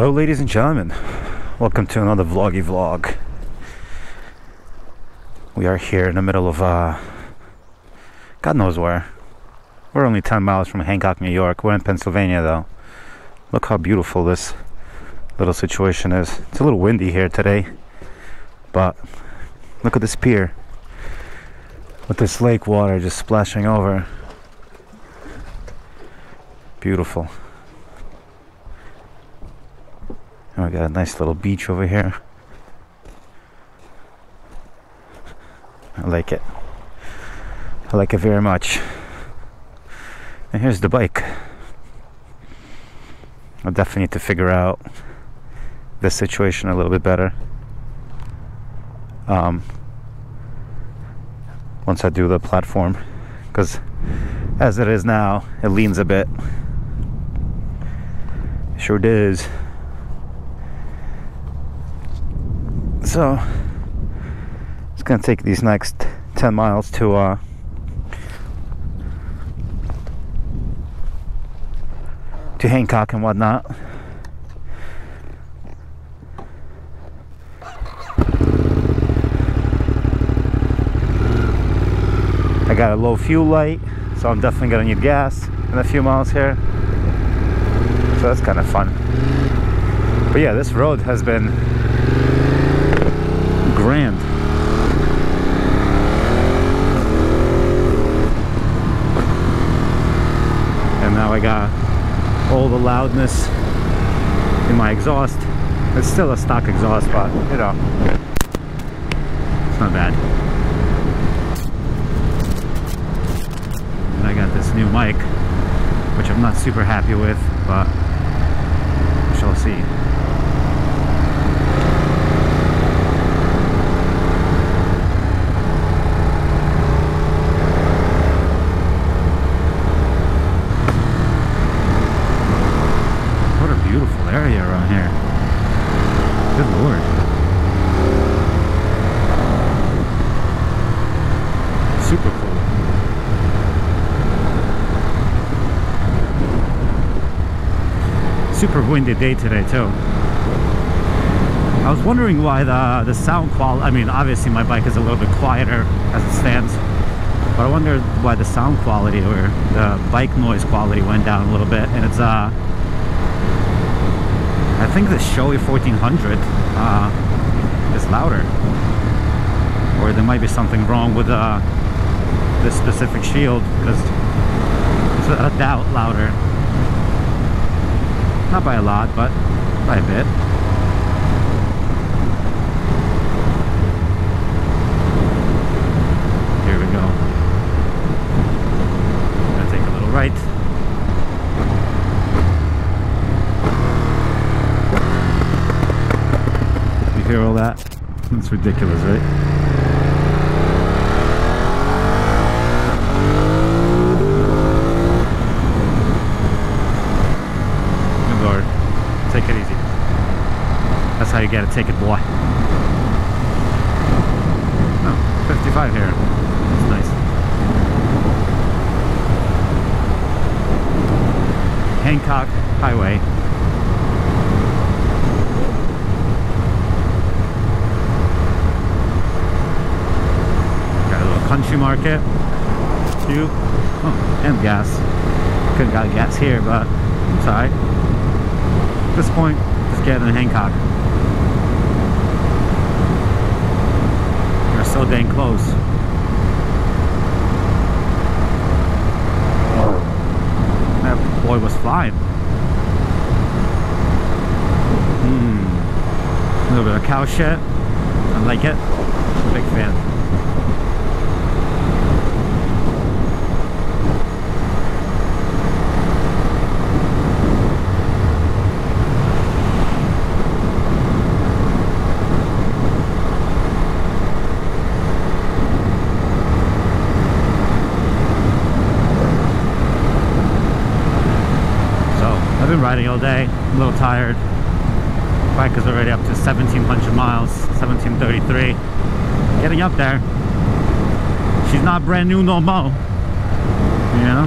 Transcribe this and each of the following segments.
Hello ladies and gentlemen, welcome to another vloggy vlog. We are here in the middle of uh, God knows where. We're only 10 miles from Hancock, New York. We're in Pennsylvania though. Look how beautiful this little situation is. It's a little windy here today, but look at this pier with this lake water just splashing over. Beautiful. And we got a nice little beach over here. I like it. I like it very much. And here's the bike. I'll definitely need to figure out this situation a little bit better. Um, once I do the platform, because as it is now, it leans a bit. Sure does. So, it's gonna take these next 10 miles to uh, to Hancock and whatnot. I got a low fuel light, so I'm definitely gonna need gas in a few miles here. So that's kind of fun. But yeah, this road has been grand. And now I got all the loudness in my exhaust. It's still a stock exhaust, but you know, it's not bad. And I got this new mic, which I'm not super happy with, but we shall see. What a beautiful area around here. Good lord. Super cool. Super windy day today too. I was wondering why the the sound quality. I mean, obviously my bike is a little bit quieter as it stands, but I wonder why the sound quality or the bike noise quality went down a little bit. And it's uh, I think the Shoei 1400 uh, is louder, or there might be something wrong with uh, this specific shield because it's a doubt louder. Not by a lot, but by a bit. Here we go. Gonna take a little right. You hear all that? That's ridiculous, right? Good lord. Take it easy. That's how you gotta take it, boy. Oh, 55 here. That's nice. Hancock Highway. Got a little country market. Two. Oh, and gas. Could've got gas here, but it's alright. At this point, just get in Hancock. So dang close. That boy was flying. Hmm. A little bit of cow shit. I like it. Big fan. So I've been riding all day. I'm a little tired. Bike is already up to 1700 miles, 1733. Getting up there. She's not brand new no more. You know?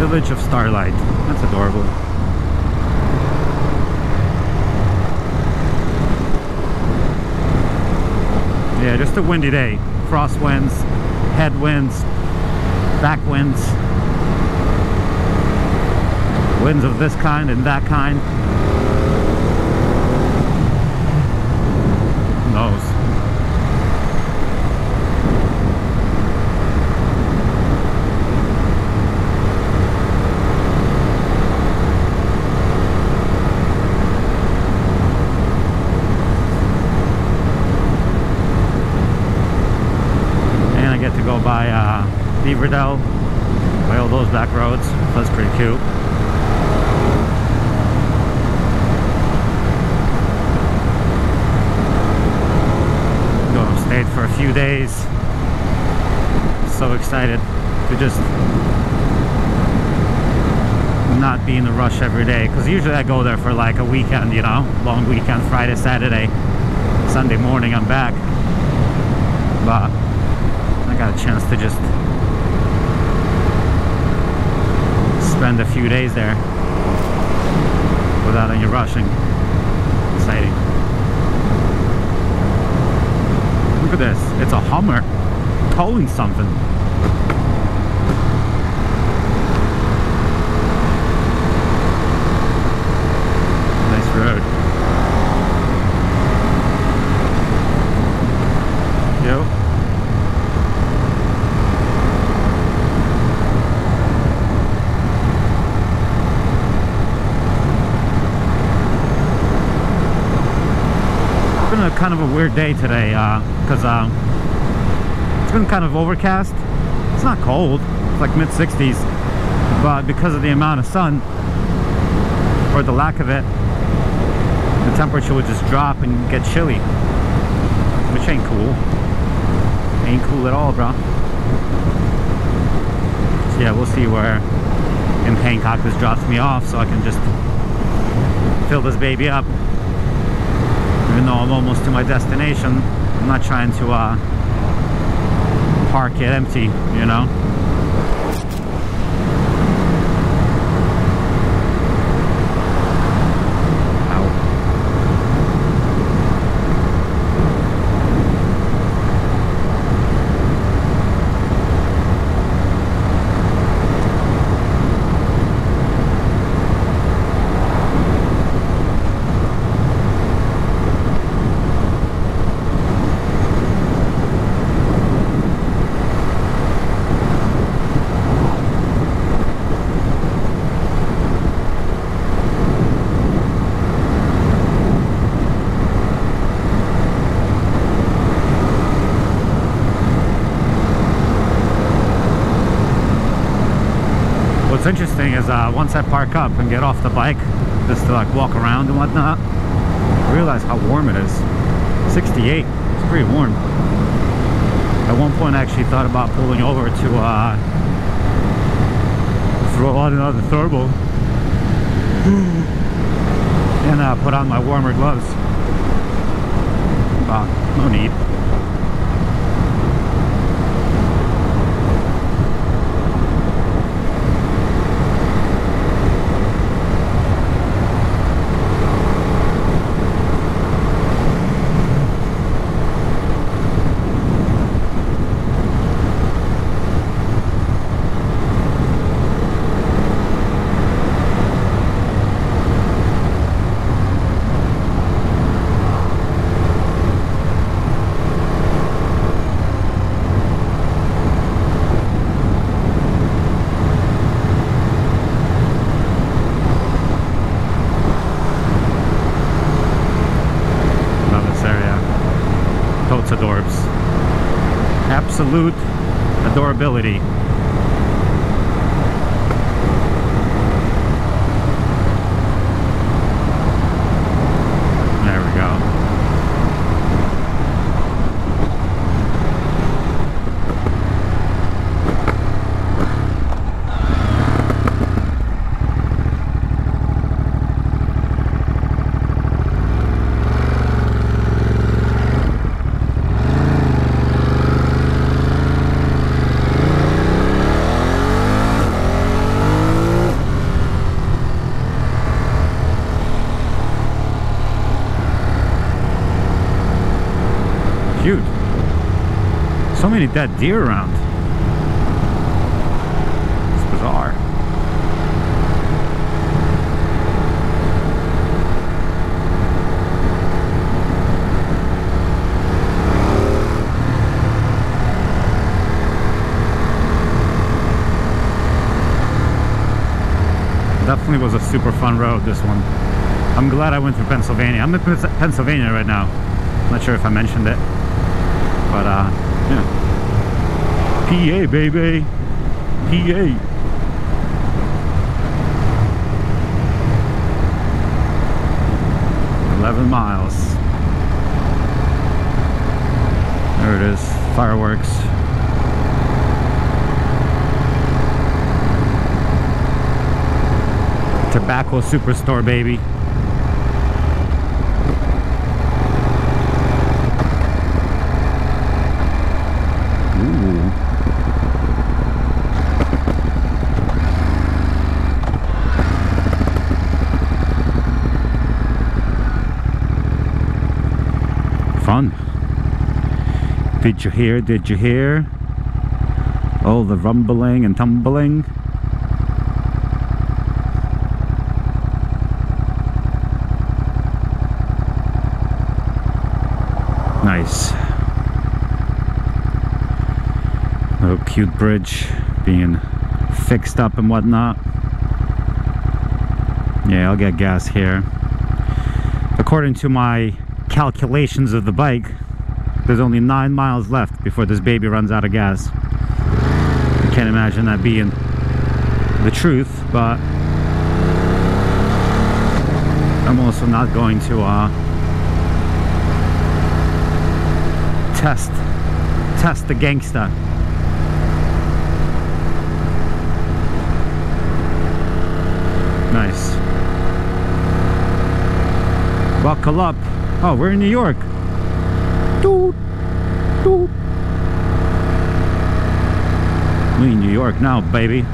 Village of Starlight. That's adorable. Yeah, just a windy day. Crosswinds, headwinds, backwinds, winds of this kind and that kind. Who knows? And I get to go by uh, Beaverdale, by all those back roads. That's pretty cute. Go upstate for a few days. So excited to just not be in a rush every day because usually I go there for like a weekend, you know, long weekend, Friday, Saturday, Sunday morning I'm back. But got a chance to just spend a few days there without any rushing. Exciting. Look at this. It's a Hummer towing something. Nice road. Yo. It's been a kind of a weird day today because uh, it's been kind of overcast. It's not cold. It's like mid 60s. But because of the amount of sun, or the lack of it, the temperature would just drop and get chilly. Which ain't cool. Ain't cool at all, bro. So yeah, we'll see where in Hancock this drops me off so I can just fill this baby up. Even though I'm almost to my destination, I'm not trying to uh, park it empty, you know? Interesting is uh, once I park up and get off the bike, just to like walk around and whatnot, I realize how warm it is. 68, it's pretty warm. At one point I actually thought about pulling over to uh, throw on another thermal and uh, put on my warmer gloves. But no need. Adorbs. Absolute adorability. Many dead deer around. It's bizarre. Definitely was a super fun road, this one. I'm glad I went through Pennsylvania. I'm in Pennsylvania right now. Not sure if I mentioned it. But, uh, yeah. PA, baby. PA. Eleven miles. There it is. Fireworks. Tobacco Superstore, baby. Ooh. Fun. Did you hear? Did you hear? All the rumbling and tumbling. Nice. Little cute bridge being fixed up and whatnot. Yeah, I'll get gas here. According to my calculations of the bike, there's only nine miles left before this baby runs out of gas. I can't imagine that being the truth, but I'm also not going to uh, test test the gangster. Nice. Buckle up. Oh we're in New York doot. we in New York now baby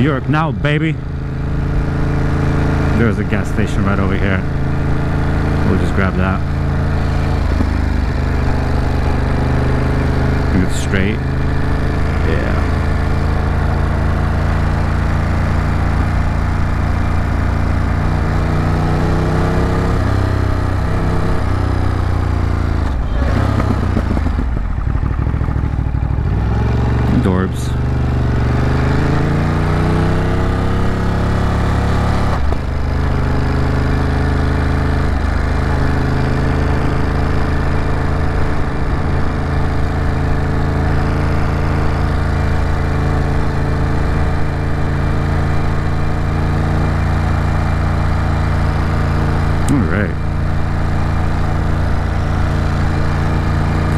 New York now, baby. There's a gas station right over here. We'll just grab that. Straight. Yeah. Dorbs.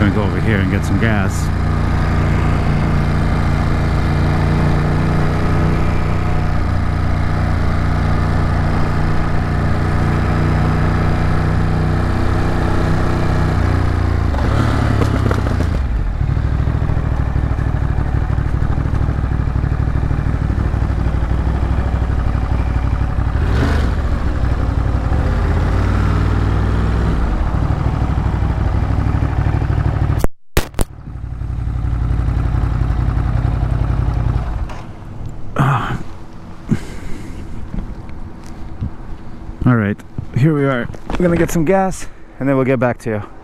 gonna go over here and get some gas. all right here we are. We're gonna get some gas and then we'll get back to you